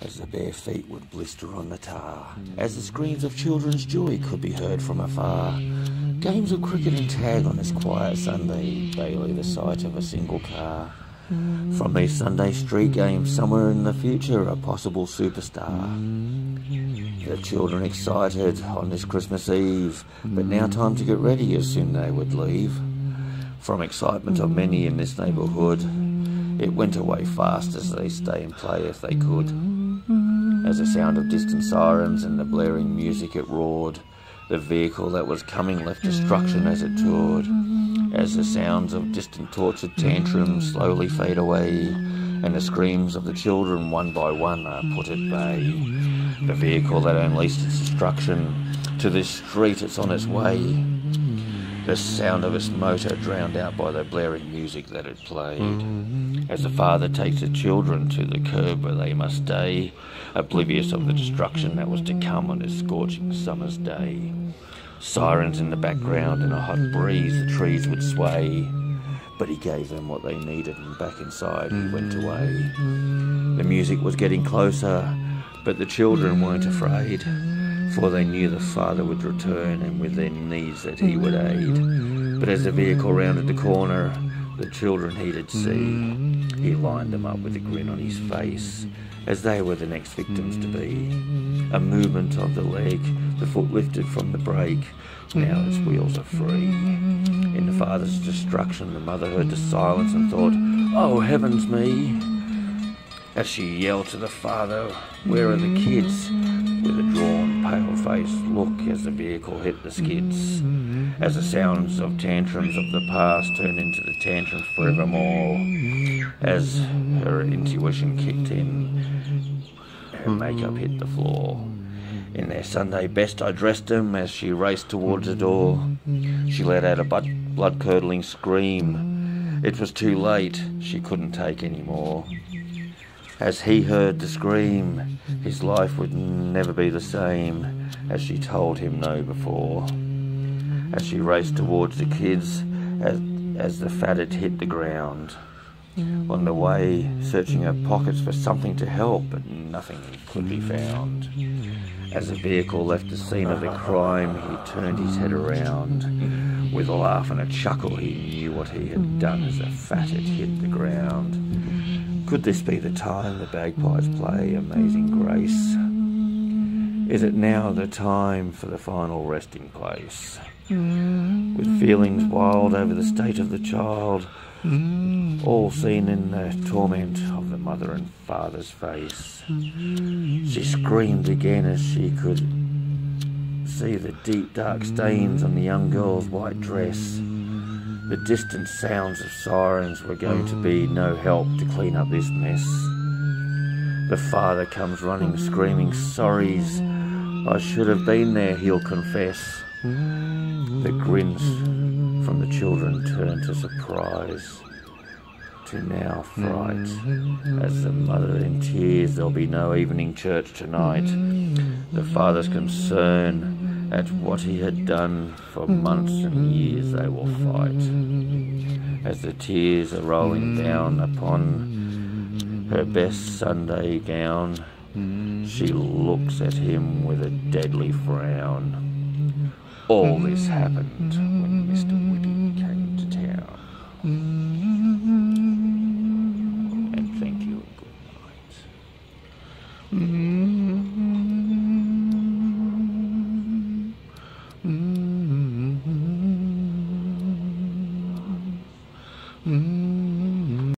as the bare feet would blister on the tar, as the screams of children's joy could be heard from afar. Games of cricket and tag on this quiet Sunday, barely the sight of a single car. From these Sunday street games, somewhere in the future, a possible superstar. The children excited on this Christmas Eve, but now time to get ready as soon they would leave. From excitement of many in this neighbourhood, it went away fast as they stay and play if they could. As the sound of distant sirens and the blaring music it roared, the vehicle that was coming left destruction as it toured. As the sounds of distant tortured tantrums slowly fade away, and the screams of the children one by one are put at bay, the vehicle that unleashed its destruction to this street it's on its way. The sound of its motor drowned out by the blaring music that it played. As the father takes the children to the curb where they must stay, oblivious of the destruction that was to come on this scorching summer's day. Sirens in the background and a hot breeze, the trees would sway. But he gave them what they needed, and back inside he went away. The music was getting closer, but the children weren't afraid for they knew the father would return and with their needs that he would aid. But as the vehicle rounded the corner, the children he did see, he lined them up with a grin on his face, as they were the next victims to be. A movement of the leg, the foot lifted from the brake, now its wheels are free. In the father's destruction, the mother heard the silence and thought, Oh, heavens me! As she yelled to the father, Where are the kids? with a drawn, pale face look as the vehicle hit the skids, as the sounds of tantrums of the past turned into the tantrums forevermore, as her intuition kicked in, her makeup hit the floor. In their Sunday best, I dressed them as she raced towards the door. She let out a blood curdling scream. It was too late, she couldn't take any more. As he heard the scream, his life would never be the same as she told him no before. As she raced towards the kids, as, as the fatted hit the ground. On the way, searching her pockets for something to help, but nothing could be found. As the vehicle left the scene of the crime, he turned his head around. With a laugh and a chuckle, he knew what he had done as the fatted hit the ground. Could this be the time the bagpipes play Amazing Grace? Is it now the time for the final resting place? With feelings wild over the state of the child, all seen in the torment of the mother and father's face. She screamed again as she could see the deep dark stains on the young girl's white dress. The distant sounds of sirens were going to be no help to clean up this mess. The father comes running, screaming, Sorries, I should have been there, he'll confess. The grins from the children turn to surprise, to now fright. As the mother in tears, there'll be no evening church tonight. The father's concern at what he had done for months and years they will fight. As the tears are rolling down upon her best Sunday gown, she looks at him with a deadly frown. All this happened when Mr. Whippy came to town.